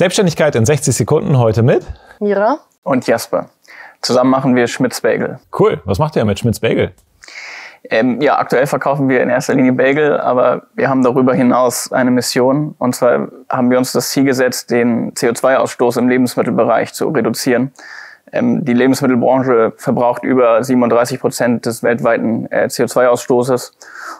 Selbstständigkeit in 60 Sekunden heute mit Mira und Jasper. Zusammen machen wir Schmitz Bagel. Cool. Was macht ihr mit Schmitz Bagel? Ähm, ja, aktuell verkaufen wir in erster Linie Bagel, aber wir haben darüber hinaus eine Mission. Und zwar haben wir uns das Ziel gesetzt, den CO2-Ausstoß im Lebensmittelbereich zu reduzieren. Ähm, die Lebensmittelbranche verbraucht über 37 Prozent des weltweiten äh, CO2-Ausstoßes.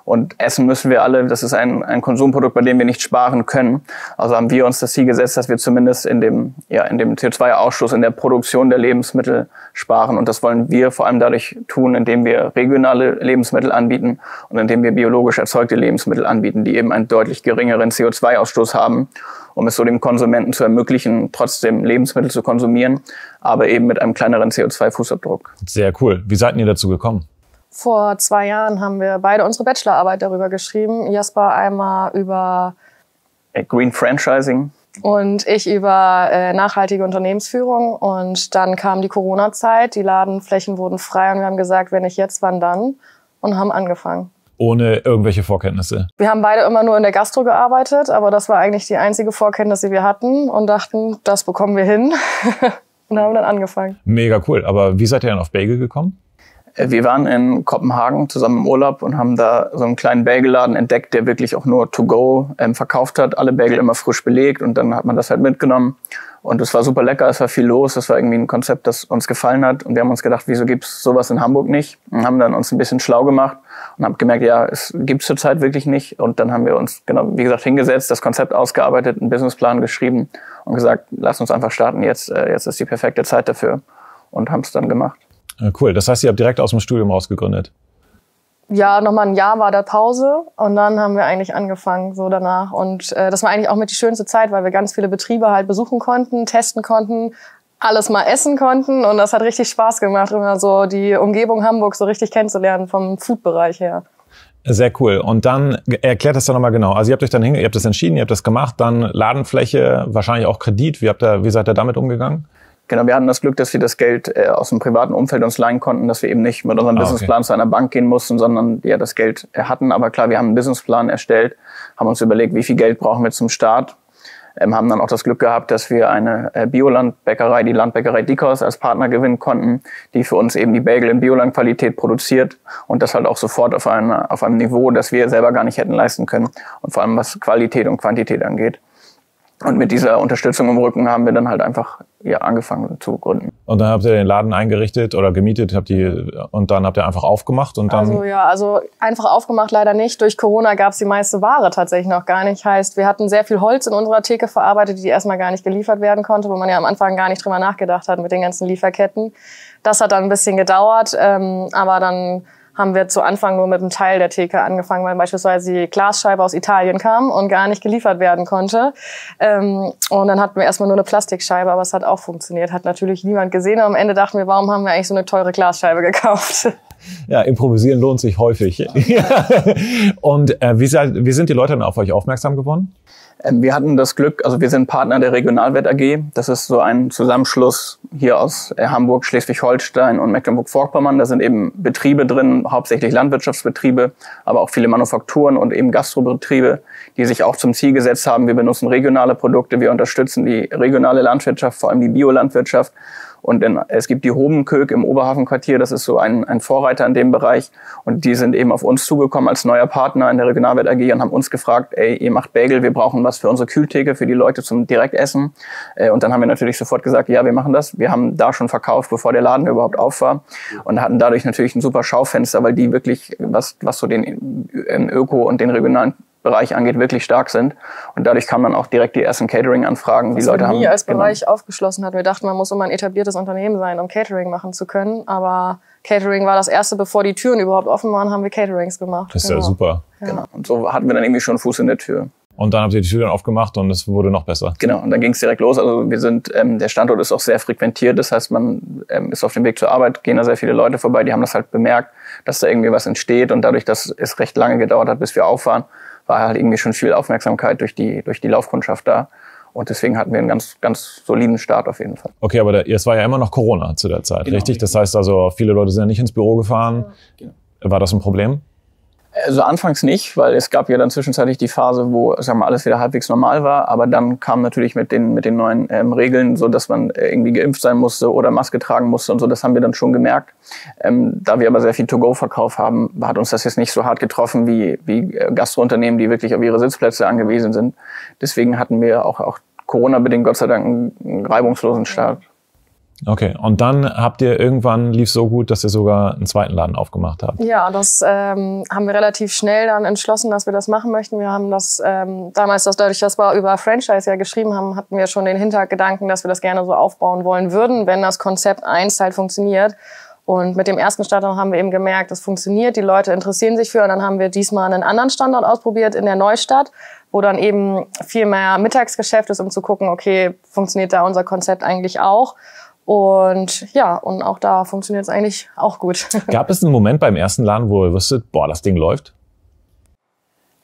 Und essen müssen wir alle. Das ist ein, ein Konsumprodukt, bei dem wir nicht sparen können. Also haben wir uns das Ziel gesetzt, dass wir zumindest in dem, ja, in dem CO2-Ausstoß, in der Produktion der Lebensmittel sparen. Und das wollen wir vor allem dadurch tun, indem wir regionale Lebensmittel anbieten und indem wir biologisch erzeugte Lebensmittel anbieten, die eben einen deutlich geringeren CO2-Ausstoß haben um es so dem Konsumenten zu ermöglichen, trotzdem Lebensmittel zu konsumieren, aber eben mit einem kleineren CO2-Fußabdruck. Sehr cool. Wie seid ihr dazu gekommen? Vor zwei Jahren haben wir beide unsere Bachelorarbeit darüber geschrieben. Jasper einmal über äh, Green Franchising. Und ich über äh, nachhaltige Unternehmensführung. Und dann kam die Corona-Zeit, die Ladenflächen wurden frei und wir haben gesagt, wenn nicht jetzt, wann dann? Und haben angefangen ohne irgendwelche Vorkenntnisse? Wir haben beide immer nur in der Gastro gearbeitet, aber das war eigentlich die einzige Vorkenntnis, die wir hatten und dachten, das bekommen wir hin und haben dann angefangen. Mega cool. Aber wie seid ihr dann auf Bagel gekommen? Äh, wir waren in Kopenhagen zusammen im Urlaub und haben da so einen kleinen Bagelladen entdeckt, der wirklich auch nur to go ähm, verkauft hat. Alle Bagel immer frisch belegt und dann hat man das halt mitgenommen. Und es war super lecker, es war viel los, es war irgendwie ein Konzept, das uns gefallen hat. Und wir haben uns gedacht, wieso gibt's sowas in Hamburg nicht? Und haben dann uns ein bisschen schlau gemacht und haben gemerkt, ja, es gibt's zurzeit wirklich nicht. Und dann haben wir uns, genau, wie gesagt, hingesetzt, das Konzept ausgearbeitet, einen Businessplan geschrieben und gesagt, lass uns einfach starten, jetzt, äh, jetzt ist die perfekte Zeit dafür. Und haben es dann gemacht. Cool, das heißt, ihr habt direkt aus dem Studium rausgegründet? ja, nochmal ein Jahr war da Pause und dann haben wir eigentlich angefangen so danach. Und äh, das war eigentlich auch mit die schönste Zeit, weil wir ganz viele Betriebe halt besuchen konnten, testen konnten, alles mal essen konnten und das hat richtig Spaß gemacht, immer so die Umgebung Hamburg so richtig kennenzulernen vom Food-Bereich her. Sehr cool. Und dann erklärt das doch nochmal genau. Also ihr habt euch dann hinge ihr habt das entschieden, ihr habt das gemacht, dann Ladenfläche, wahrscheinlich auch Kredit. Wie habt ihr, wie seid ihr damit umgegangen? Genau, wir hatten das Glück, dass wir das Geld äh, aus dem privaten Umfeld uns leihen konnten, dass wir eben nicht mit unserem ah, Businessplan okay. zu einer Bank gehen mussten, sondern ja das Geld äh, hatten. Aber klar, wir haben einen Businessplan erstellt, haben uns überlegt, wie viel Geld brauchen wir zum Start, ähm, haben dann auch das Glück gehabt, dass wir eine äh, Biolandbäckerei, die Landbäckerei Dikos, als Partner gewinnen konnten, die für uns eben die Bagel in Biolandqualität produziert und das halt auch sofort auf, eine, auf einem Niveau, das wir selber gar nicht hätten leisten können und vor allem was Qualität und Quantität angeht. Und mit dieser Unterstützung im Rücken haben wir dann halt einfach ja, angefangen zu gründen. Und dann habt ihr den Laden eingerichtet oder gemietet, habt die und dann habt ihr einfach aufgemacht und dann. Also ja, also einfach aufgemacht leider nicht. Durch Corona gab es die meiste Ware tatsächlich noch gar nicht. Heißt, wir hatten sehr viel Holz in unserer Theke verarbeitet, die erstmal gar nicht geliefert werden konnte, wo man ja am Anfang gar nicht drüber nachgedacht hat mit den ganzen Lieferketten. Das hat dann ein bisschen gedauert, ähm, aber dann haben wir zu Anfang nur mit einem Teil der Theke angefangen, weil beispielsweise die Glasscheibe aus Italien kam und gar nicht geliefert werden konnte. Ähm, und dann hatten wir erstmal nur eine Plastikscheibe, aber es hat auch funktioniert. Hat natürlich niemand gesehen. Und am Ende dachten wir, warum haben wir eigentlich so eine teure Glasscheibe gekauft? Ja, improvisieren lohnt sich häufig. und äh, wie, wie sind die Leute dann auf euch aufmerksam geworden? Ähm, wir hatten das Glück, also wir sind Partner der Regionalwert AG. Das ist so ein Zusammenschluss hier aus äh, Hamburg, Schleswig-Holstein und Mecklenburg-Vorpommern. Da sind eben Betriebe drin, hauptsächlich Landwirtschaftsbetriebe, aber auch viele Manufakturen und eben Gastrobetriebe, die sich auch zum Ziel gesetzt haben, wir benutzen regionale Produkte, wir unterstützen die regionale Landwirtschaft, vor allem die Biolandwirtschaft und in, es gibt die Hobenkög im Oberhafenquartier, das ist so ein, ein Vorreiter in dem Bereich. Und die sind eben auf uns zugekommen als neuer Partner in der Regionalwelt AG und haben uns gefragt, ey, ihr macht Bagel, wir brauchen was für unsere Kühltheke, für die Leute zum Direktessen. Äh, und dann haben wir natürlich sofort gesagt, ja, wir machen das. Wir haben da schon verkauft, bevor der Laden überhaupt auf war. Und hatten dadurch natürlich ein super Schaufenster, weil die wirklich, was, was so den Öko und den regionalen Bereich angeht, wirklich stark sind. Und dadurch kamen dann auch direkt die ersten Catering-Anfragen. Die Leute nie haben als Bereich genau. aufgeschlossen hat. Wir dachten, man muss immer ein etabliertes Unternehmen sein, um Catering machen zu können. Aber Catering war das erste, bevor die Türen überhaupt offen waren, haben wir Caterings gemacht. Das ist genau. ja super. Ja. Genau. Und so hatten wir dann irgendwie schon Fuß in der Tür. Und dann habt ihr die Türen aufgemacht und es wurde noch besser. Genau, und dann ging es direkt los. Also wir sind, ähm, der Standort ist auch sehr frequentiert. Das heißt, man ähm, ist auf dem Weg zur Arbeit, gehen da sehr viele Leute vorbei, die haben das halt bemerkt, dass da irgendwie was entsteht. Und dadurch, dass es recht lange gedauert hat, bis wir auffahren, war halt irgendwie schon viel Aufmerksamkeit durch die, durch die Laufkundschaft da. Und deswegen hatten wir einen ganz, ganz soliden Start auf jeden Fall. Okay, aber es war ja immer noch Corona zu der Zeit, genau, richtig? Das heißt also, viele Leute sind ja nicht ins Büro gefahren. Ja. Genau. War das ein Problem? Also anfangs nicht, weil es gab ja dann zwischenzeitlich die Phase, wo sagen wir, alles wieder halbwegs normal war. Aber dann kam natürlich mit den, mit den neuen ähm, Regeln, so dass man äh, irgendwie geimpft sein musste oder Maske tragen musste und so. Das haben wir dann schon gemerkt. Ähm, da wir aber sehr viel To-Go-Verkauf haben, hat uns das jetzt nicht so hart getroffen wie, wie äh, Gastrounternehmen, die wirklich auf ihre Sitzplätze angewiesen sind. Deswegen hatten wir auch, auch Corona-bedingt Gott sei Dank einen reibungslosen Start. Okay, und dann habt ihr irgendwann lief so gut, dass ihr sogar einen zweiten Laden aufgemacht habt. Ja, das ähm, haben wir relativ schnell dann entschlossen, dass wir das machen möchten. Wir haben das ähm, damals, das dadurch, dass wir über Franchise ja geschrieben haben, hatten wir schon den Hintergedanken, dass wir das gerne so aufbauen wollen würden, wenn das Konzept eins halt funktioniert. Und mit dem ersten Standort haben wir eben gemerkt, das funktioniert, die Leute interessieren sich für. Und dann haben wir diesmal einen anderen Standort ausprobiert in der Neustadt, wo dann eben viel mehr Mittagsgeschäft ist, um zu gucken, okay, funktioniert da unser Konzept eigentlich auch? Und ja, und auch da funktioniert es eigentlich auch gut. Gab es einen Moment beim ersten Laden, wo ihr wusstet, boah, das Ding läuft?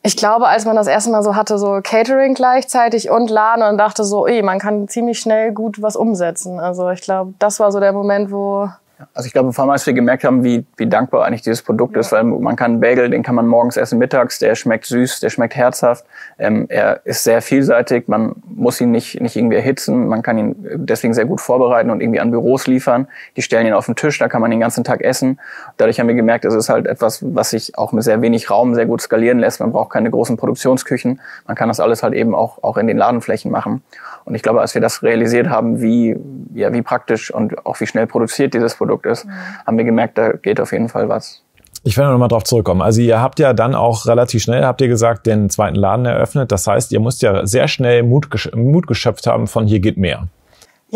Ich glaube, als man das erste Mal so hatte, so Catering gleichzeitig und Laden und dachte so, ey, man kann ziemlich schnell gut was umsetzen. Also ich glaube, das war so der Moment, wo also ich glaube, vor allem als wir gemerkt haben, wie, wie dankbar eigentlich dieses Produkt ja. ist, weil man kann einen Bagel, den kann man morgens essen, mittags, der schmeckt süß, der schmeckt herzhaft, ähm, er ist sehr vielseitig, man muss ihn nicht, nicht irgendwie erhitzen, man kann ihn deswegen sehr gut vorbereiten und irgendwie an Büros liefern, die stellen ihn auf den Tisch, da kann man den ganzen Tag essen. Dadurch haben wir gemerkt, es ist halt etwas, was sich auch mit sehr wenig Raum sehr gut skalieren lässt, man braucht keine großen Produktionsküchen, man kann das alles halt eben auch, auch in den Ladenflächen machen. Und ich glaube, als wir das realisiert haben, wie, ja, wie praktisch und auch wie schnell produziert dieses Produkt ist, mhm. haben wir gemerkt, da geht auf jeden Fall was. Ich werde nochmal drauf zurückkommen. Also ihr habt ja dann auch relativ schnell, habt ihr gesagt, den zweiten Laden eröffnet. Das heißt, ihr müsst ja sehr schnell Mut, Mut geschöpft haben von hier geht mehr.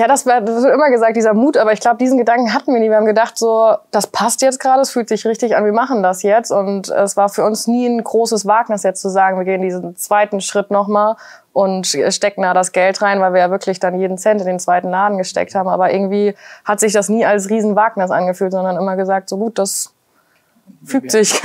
Ja, das, war, das wird immer gesagt, dieser Mut, aber ich glaube, diesen Gedanken hatten wir nie. Wir haben gedacht, so, das passt jetzt gerade, es fühlt sich richtig an, wir machen das jetzt. Und es war für uns nie ein großes Wagnis jetzt zu sagen, wir gehen diesen zweiten Schritt nochmal und stecken da das Geld rein, weil wir ja wirklich dann jeden Cent in den zweiten Laden gesteckt haben. Aber irgendwie hat sich das nie als Riesenwagnis angefühlt, sondern immer gesagt, so gut, das fügt sich.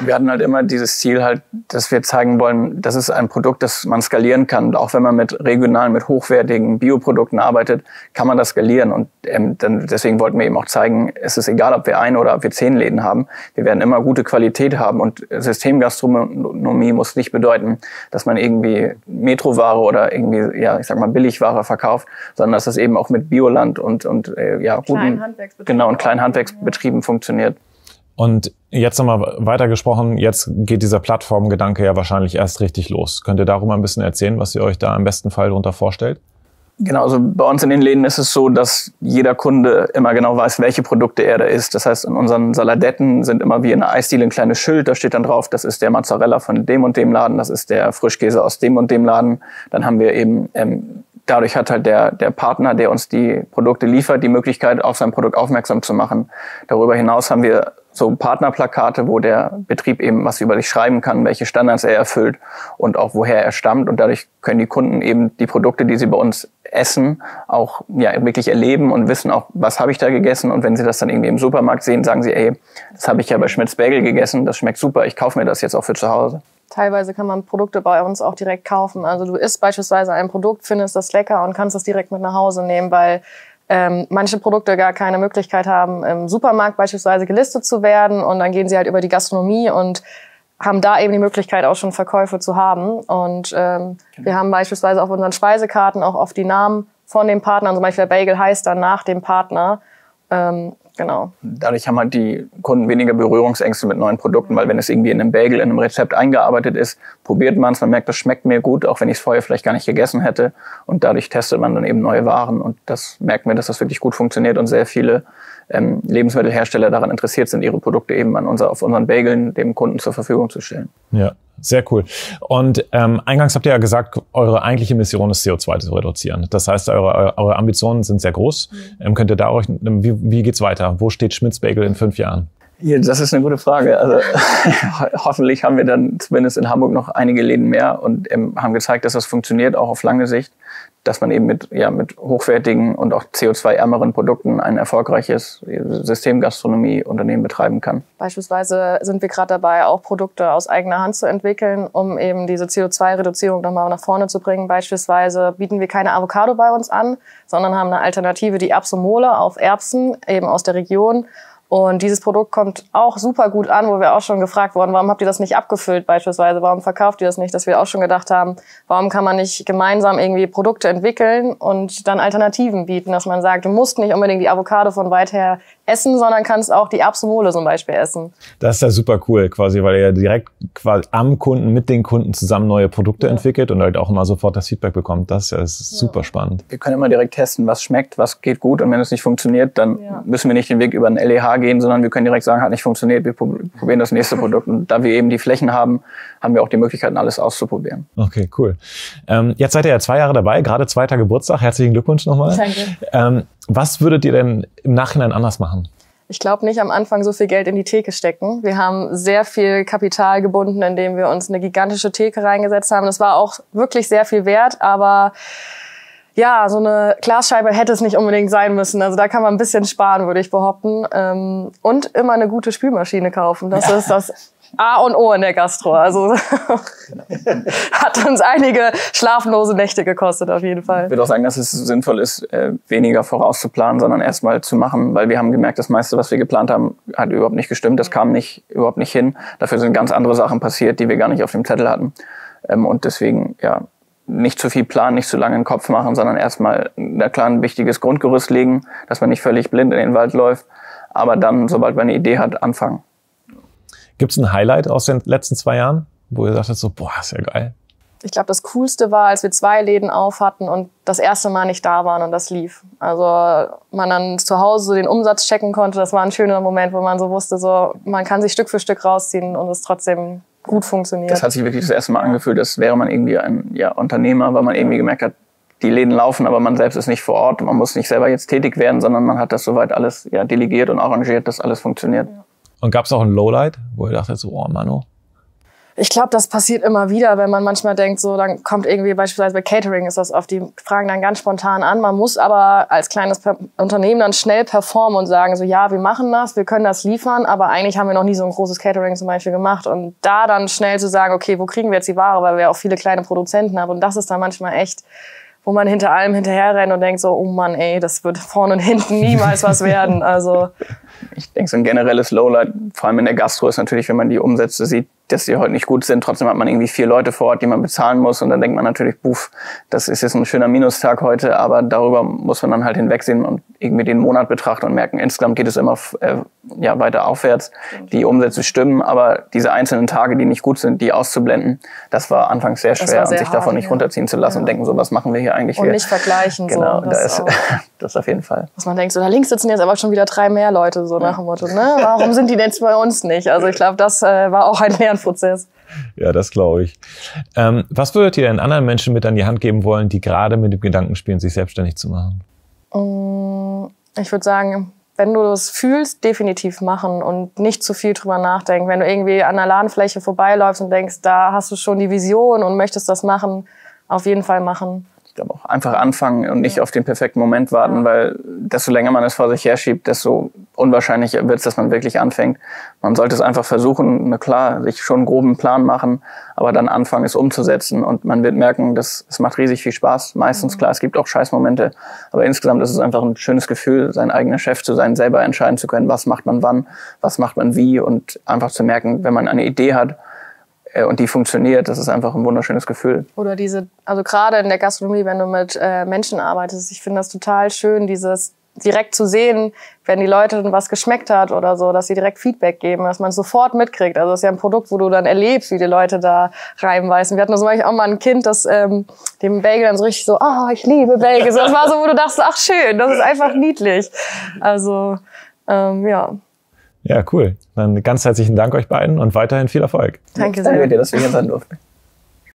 Wir hatten halt immer dieses Ziel halt, dass wir zeigen wollen, das ist ein Produkt, das man skalieren kann. Auch wenn man mit regionalen, mit hochwertigen Bioprodukten arbeitet, kann man das skalieren. Und ähm, dann, deswegen wollten wir eben auch zeigen, es ist egal, ob wir ein oder ob wir zehn Läden haben. Wir werden immer gute Qualität haben. Und Systemgastronomie muss nicht bedeuten, dass man irgendwie Metroware oder irgendwie, ja, ich sag mal, Billigware verkauft, sondern dass es eben auch mit Bioland und, und äh, ja, guten, genau, und kleinen Handwerksbetrieben ja. funktioniert. Und jetzt nochmal weitergesprochen, jetzt geht dieser Plattformgedanke ja wahrscheinlich erst richtig los. Könnt ihr darüber ein bisschen erzählen, was ihr euch da im besten Fall darunter vorstellt? Genau, also bei uns in den Läden ist es so, dass jeder Kunde immer genau weiß, welche Produkte er da isst. Das heißt, in unseren Saladetten sind immer wie in einer Eisdiele ein kleines Schild, da steht dann drauf, das ist der Mozzarella von dem und dem Laden, das ist der Frischkäse aus dem und dem Laden. Dann haben wir eben, ähm, dadurch hat halt der, der Partner, der uns die Produkte liefert, die Möglichkeit, auf sein Produkt aufmerksam zu machen. Darüber hinaus haben wir so Partnerplakate, wo der Betrieb eben was über sich schreiben kann, welche Standards er erfüllt und auch woher er stammt. Und dadurch können die Kunden eben die Produkte, die sie bei uns essen, auch ja, wirklich erleben und wissen auch, was habe ich da gegessen. Und wenn sie das dann irgendwie im Supermarkt sehen, sagen sie, ey, das habe ich ja bei Schmitz Bagel gegessen, das schmeckt super, ich kaufe mir das jetzt auch für zu Hause. Teilweise kann man Produkte bei uns auch direkt kaufen. Also du isst beispielsweise ein Produkt, findest das lecker und kannst das direkt mit nach Hause nehmen, weil ähm, manche Produkte gar keine Möglichkeit haben, im Supermarkt beispielsweise gelistet zu werden. Und dann gehen sie halt über die Gastronomie und haben da eben die Möglichkeit, auch schon Verkäufe zu haben. Und ähm, genau. wir haben beispielsweise auf unseren Speisekarten auch oft die Namen von den Partnern. Zum Beispiel der Bagel heißt dann nach dem Partner. Ähm, Genau. Dadurch haben halt die Kunden weniger Berührungsängste mit neuen Produkten, weil wenn es irgendwie in einem Bagel, in einem Rezept eingearbeitet ist, probiert man es, man merkt, das schmeckt mir gut, auch wenn ich es vorher vielleicht gar nicht gegessen hätte. Und dadurch testet man dann eben neue Waren und das merken wir, dass das wirklich gut funktioniert und sehr viele ähm, Lebensmittelhersteller daran interessiert sind, ihre Produkte eben an unser, auf unseren Bageln dem Kunden zur Verfügung zu stellen. Ja, sehr cool. Und ähm, eingangs habt ihr ja gesagt, eure eigentliche Mission ist CO2 zu reduzieren. Das heißt, eure, eure Ambitionen sind sehr groß. Mhm. Ähm, könnt ihr da euch, wie, wie geht's weiter? Wo steht Schmitz Bagel in fünf Jahren? Das ist eine gute Frage. Also hoffentlich haben wir dann zumindest in Hamburg noch einige Läden mehr und ähm, haben gezeigt, dass das funktioniert, auch auf lange Sicht dass man eben mit, ja, mit hochwertigen und auch CO2-ärmeren Produkten ein erfolgreiches Systemgastronomie-Unternehmen betreiben kann. Beispielsweise sind wir gerade dabei, auch Produkte aus eigener Hand zu entwickeln, um eben diese CO2-Reduzierung nochmal nach vorne zu bringen. Beispielsweise bieten wir keine Avocado bei uns an, sondern haben eine Alternative, die Erbsomole auf Erbsen, eben aus der Region Und dieses Produkt kommt auch super gut an, wo wir auch schon gefragt wurden, warum habt ihr das nicht abgefüllt beispielsweise, warum verkauft ihr das nicht, dass wir auch schon gedacht haben, warum kann man nicht gemeinsam irgendwie Produkte entwickeln und dann Alternativen bieten, dass man sagt, du musst nicht unbedingt die Avocado von weit her essen, sondern kannst auch die Erbsenmole zum Beispiel essen. Das ist ja super cool, quasi, weil ihr direkt quasi am Kunden, mit den Kunden zusammen neue Produkte ja. entwickelt und halt auch immer sofort das Feedback bekommt. Das ist ja super spannend. Wir können immer direkt testen, was schmeckt, was geht gut und wenn es nicht funktioniert, dann ja. müssen wir nicht den Weg über ein LEH gehen, sondern wir können direkt sagen, hat nicht funktioniert, wir probieren das nächste Produkt. Und da wir eben die Flächen haben, haben wir auch die Möglichkeiten, alles auszuprobieren. Okay, cool. Ähm, jetzt seid ihr ja zwei Jahre dabei, gerade zweiter Geburtstag. Herzlichen Glückwunsch nochmal. Danke. Ähm, was würdet ihr denn im Nachhinein anders machen? Ich glaube nicht am Anfang so viel Geld in die Theke stecken. Wir haben sehr viel Kapital gebunden, indem wir uns eine gigantische Theke reingesetzt haben. Das war auch wirklich sehr viel wert, aber ja, so eine Glasscheibe hätte es nicht unbedingt sein müssen. Also da kann man ein bisschen sparen, würde ich behaupten. Ähm, und immer eine gute Spülmaschine kaufen. Das ja. ist das A und O in der Gastro. Also hat uns einige schlaflose Nächte gekostet auf jeden Fall. Ich würde auch sagen, dass es sinnvoll ist, äh, weniger vorauszuplanen, sondern erstmal zu machen, weil wir haben gemerkt, das meiste, was wir geplant haben, hat überhaupt nicht gestimmt. Das kam nicht überhaupt nicht hin. Dafür sind ganz andere Sachen passiert, die wir gar nicht auf dem Zettel hatten. Ähm, und deswegen, ja, nicht zu viel planen, nicht zu lange im Kopf machen, sondern erstmal ein klar wichtiges Grundgerüst legen, dass man nicht völlig blind in den Wald läuft, aber dann, sobald man eine Idee hat, anfangen. Gibt es ein Highlight aus den letzten zwei Jahren, wo ihr sagtet so, boah, ist ja geil? Ich glaube, das Coolste war, als wir zwei Läden auf hatten und das erste Mal nicht da waren und das lief. Also man dann zu Hause so den Umsatz checken konnte. Das war ein schöner Moment, wo man so wusste, so man kann sich Stück für Stück rausziehen und es trotzdem gut funktioniert. Das hat sich wirklich das erste Mal angefühlt, als wäre man irgendwie ein ja, Unternehmer, weil man irgendwie gemerkt hat, die Läden laufen, aber man selbst ist nicht vor Ort. Man muss nicht selber jetzt tätig werden, sondern man hat das soweit alles ja, delegiert und arrangiert, dass alles funktioniert. Ja. Und gab es auch ein Lowlight, wo ihr dachtet so, oh Mano? Ich glaube, das passiert immer wieder, wenn man manchmal denkt, so dann kommt irgendwie beispielsweise bei Catering ist das oft, die fragen dann ganz spontan an. Man muss aber als kleines Unternehmen dann schnell performen und sagen so, ja, wir machen das, wir können das liefern, aber eigentlich haben wir noch nie so ein großes Catering zum Beispiel gemacht. Und da dann schnell zu sagen, okay, wo kriegen wir jetzt die Ware, weil wir auch viele kleine Produzenten haben. Und das ist dann manchmal echt wo man hinter allem hinterher rennt und denkt so, oh Mann, ey, das wird vorne und hinten niemals was werden. Also ich denke, so ein generelles Lowlight, vor allem in der Gastro, ist natürlich, wenn man die Umsätze sieht, dass die heute nicht gut sind. Trotzdem hat man irgendwie vier Leute vor Ort, die man bezahlen muss. Und dann denkt man natürlich, buff, das ist jetzt ein schöner Minustag heute. Aber darüber muss man dann halt hinwegsehen und irgendwie den Monat betrachten und merken, insgesamt geht es immer äh, ja, weiter aufwärts. Die Umsätze stimmen, aber diese einzelnen Tage, die nicht gut sind, die auszublenden, das war anfangs sehr schwer sehr und sich hart, davon nicht ja. runterziehen zu lassen ja. und denken, so, was machen wir hier eigentlich? Und hier? nicht vergleichen. Genau, so, das, ist, das auf jeden Fall. Dass man denkt, so da links sitzen jetzt aber schon wieder drei mehr Leute, so nach dem Motto, ne? Warum sind die denn jetzt bei uns nicht? Also ich glaube, das äh, war auch ein Lernprozess. Ja, das glaube ich. Ähm, was würdet ihr denn anderen Menschen mit an die Hand geben wollen, die gerade mit dem Gedanken spielen, sich selbstständig zu machen? Mm, ich würde sagen, wenn du das fühlst, definitiv machen und nicht zu viel drüber nachdenken. Wenn du irgendwie an einer Ladenfläche vorbeiläufst und denkst, da hast du schon die Vision und möchtest das machen, auf jeden Fall machen ich glaube auch einfach anfangen und nicht ja. auf den perfekten Moment warten, ja. weil desto länger man es vor sich herschiebt, desto unwahrscheinlicher wird es, dass man wirklich anfängt. Man sollte es einfach versuchen, na klar, sich schon einen groben Plan machen, aber dann anfangen, es umzusetzen und man wird merken, dass es macht riesig viel Spaß. Meistens, mhm. klar, es gibt auch Scheißmomente, aber insgesamt ist es einfach ein schönes Gefühl, sein eigener Chef zu sein, selber entscheiden zu können, was macht man wann, was macht man wie und einfach zu merken, wenn man eine Idee hat, und die funktioniert, das ist einfach ein wunderschönes Gefühl. Oder diese, also gerade in der Gastronomie, wenn du mit äh, Menschen arbeitest, ich finde das total schön, dieses direkt zu sehen, wenn die Leute was geschmeckt hat oder so, dass sie direkt Feedback geben, dass man sofort mitkriegt. Also das ist ja ein Produkt, wo du dann erlebst, wie die Leute da reinbeißen. Wir hatten zum Beispiel auch mal ein Kind, das ähm, dem Bagel dann so richtig so, oh, ich liebe Bagel. Das war so, wo du dachtest, ach schön, das ist einfach niedlich. Also ähm, ja. Ja, cool. Dann ganz herzlichen Dank euch beiden und weiterhin viel Erfolg. Danke sehr. Danke dir, dass wir hier sein durften.